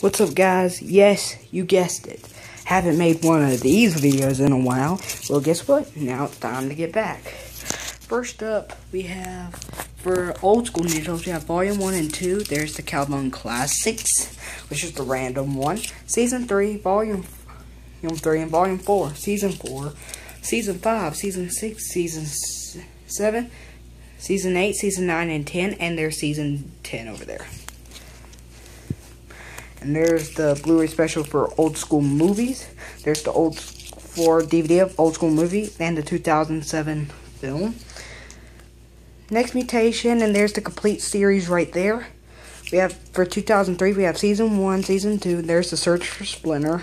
What's up guys? Yes, you guessed it. Haven't made one of these videos in a while. Well, guess what? Now it's time to get back. First up, we have, for old school Ninja Turtles, we have Volume 1 and 2. There's the Cowabunga Classics, which is the random one. Season 3, Volume, volume 3, and Volume 4. Season 4, Season 5, Season 6, Season 7, Season 8, Season 9, and 10. And there's Season 10 over there. And there's the Blu-ray special for old school movies. There's the old for DVD of old school movie and the 2007 film. Next mutation, and there's the complete series right there. We have for 2003, we have season one, season two. There's the Search for Splinter,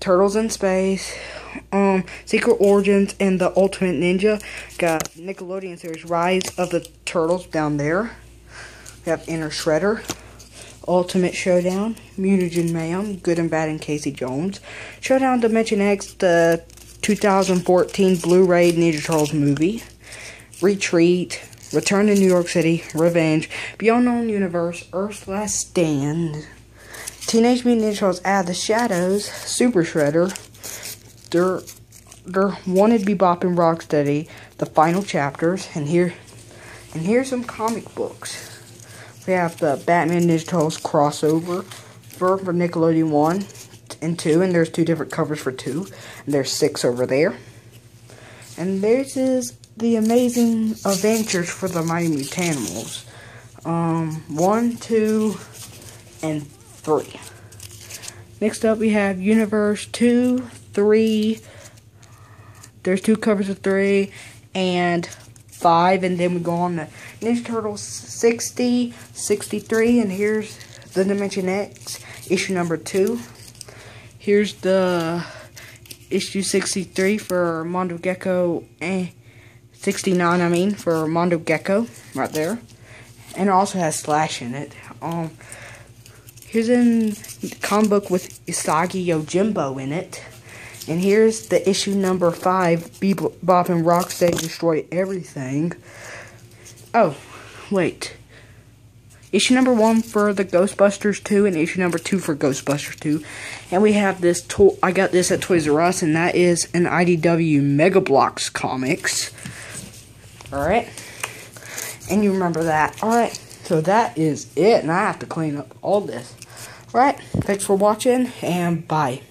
Turtles in Space, um, Secret Origins, and the Ultimate Ninja. Got Nickelodeon series Rise of the Turtles down there. We have Enter Shredder. Ultimate Showdown, Mutagen Mayhem, Good and Bad and Casey Jones, Showdown Dimension X, the 2014 Blu-ray Ninja Turtles movie, Retreat, Return to New York City, Revenge, Beyond Known Universe, Earth's Last Stand, Teenage Mutant Ninja Turtles Out of the Shadows, Super Shredder, their, their Wanted Bebop and Rocksteady, the final chapters, and here, and here's some comic books. We have the Batman Ninja Turtles crossover for, for Nickelodeon 1 and 2, and there's two different covers for 2, and there's 6 over there. And this is the Amazing Adventures for the Mighty Mutanimals. Um, 1, 2, and 3. Next up we have Universe 2, 3, there's two covers of 3, and 5, and then we go on to Ninja Turtles 60, 63, and here's the Dimension X, issue number 2. Here's the issue 63 for Mondo Gecko, eh, 69, I mean, for Mondo Gecko, right there. And it also has Slash in it. Um, here's a comic book with Usagi Yojimbo in it. And here's the issue number five, Bebop and Rocksteady Destroy Everything. Oh, wait. Issue number one for the Ghostbusters 2 and issue number two for Ghostbusters 2. And we have this, to I got this at Toys R Us, and that is an IDW Mega Bloks comics. Alright? And you remember that. Alright, so that is it, and I have to clean up all this. Alright, thanks for watching, and bye.